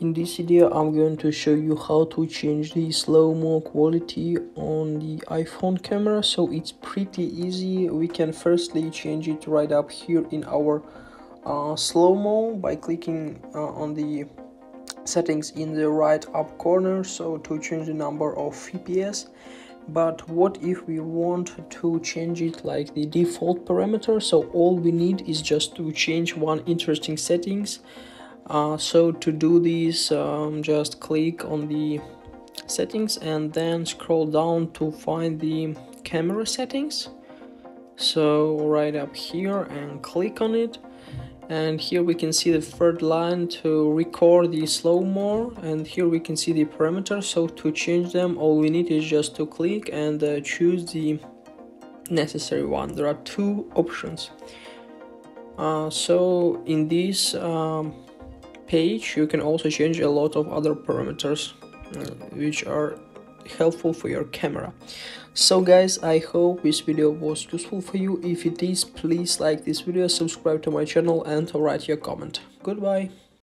In this video I'm going to show you how to change the slow-mo quality on the iPhone camera so it's pretty easy. We can firstly change it right up here in our uh, slow-mo by clicking uh, on the settings in the right up corner so to change the number of fps but what if we want to change it like the default parameter? So all we need is just to change one interesting settings so to do this um, just click on the settings and then scroll down to find the camera settings. So right up here and click on it. And here we can see the third line to record the slow-mo and here we can see the parameters so to change them all we need is just to click and uh, choose the necessary one. There are two options. Uh, so in this um, page you can also change a lot of other parameters uh, which are helpful for your camera. So guys i hope this video was useful for you. If it is please like this video subscribe to my channel and write your comment. Goodbye